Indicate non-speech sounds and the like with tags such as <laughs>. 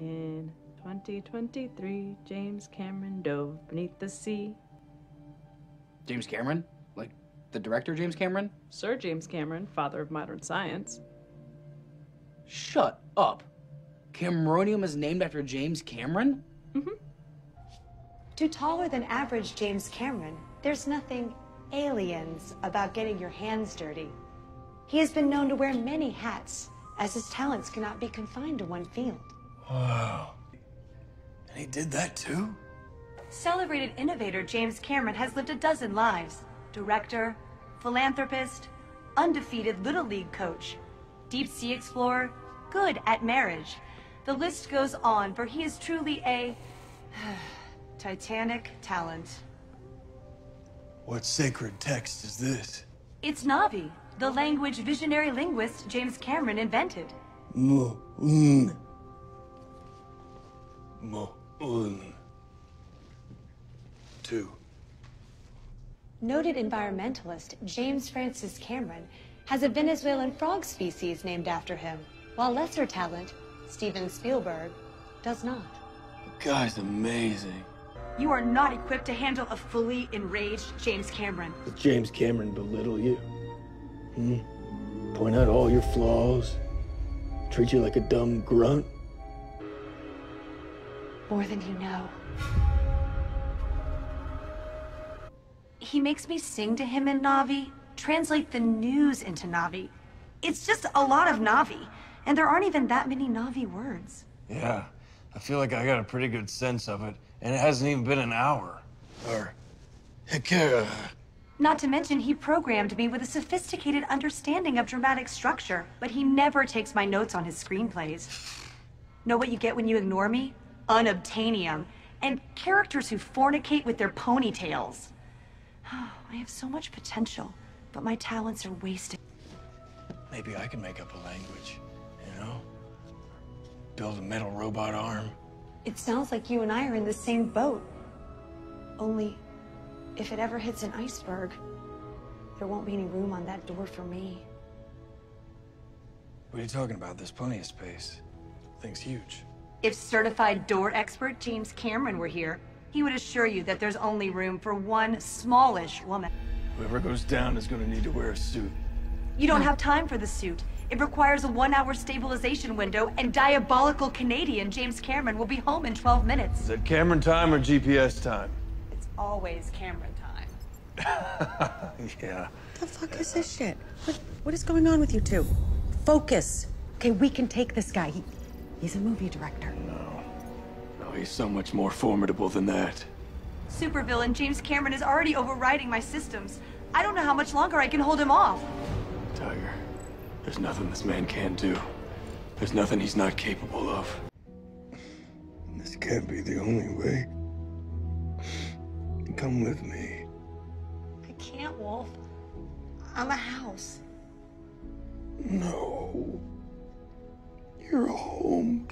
In 2023, James Cameron dove beneath the sea. James Cameron? Like the director James Cameron? Sir James Cameron, father of modern science. Shut up. Cameronium is named after James Cameron? Mm-hmm. To taller than average James Cameron, there's nothing aliens about getting your hands dirty. He has been known to wear many hats, as his talents cannot be confined to one field. Wow. And he did that too? Celebrated innovator James Cameron has lived a dozen lives director, philanthropist, undefeated Little League coach, deep sea explorer, good at marriage. The list goes on, for he is truly a <sighs> titanic talent. What sacred text is this? It's Na'vi, the language visionary linguist James Cameron invented. Mo-un. Mm. Mo-un. Two. Noted environmentalist James Francis Cameron has a Venezuelan frog species named after him, while lesser talent, Steven Spielberg, does not. The guy's amazing. You are not equipped to handle a fully enraged James Cameron. Did James Cameron belittle you? Hmm? Point out all your flaws? Treat you like a dumb grunt? More than you know. He makes me sing to him in Na'vi, translate the news into Na'vi. It's just a lot of Na'vi, and there aren't even that many Na'vi words. Yeah, I feel like I got a pretty good sense of it, and it hasn't even been an hour. Or Hikera? Not to mention, he programmed me with a sophisticated understanding of dramatic structure, but he never takes my notes on his screenplays. Know what you get when you ignore me? Unobtainium. And characters who fornicate with their ponytails. Oh, <sighs> I have so much potential, but my talents are wasted. Maybe I can make up a language, you know? Build a metal robot arm. It sounds like you and I are in the same boat. Only, if it ever hits an iceberg, there won't be any room on that door for me. What are you talking about? There's plenty of space. Thing's huge. If certified door expert James Cameron were here, he would assure you that there's only room for one smallish woman. Whoever goes down is gonna need to wear a suit. You don't have time for the suit. It requires a one-hour stabilization window, and diabolical Canadian James Cameron will be home in 12 minutes. Is it Cameron time or GPS time? It's always Cameron time. <laughs> yeah. the fuck is this shit? What, what is going on with you two? Focus. Okay, we can take this guy. He, he's a movie director. No, No, he's so much more formidable than that. Supervillain James Cameron is already overriding my systems. I don't know how much longer I can hold him off. Tiger, there's nothing this man can't do. There's nothing he's not capable of. This can't be the only way. Come with me. I can't, Wolf. I'm a house. No. You're home.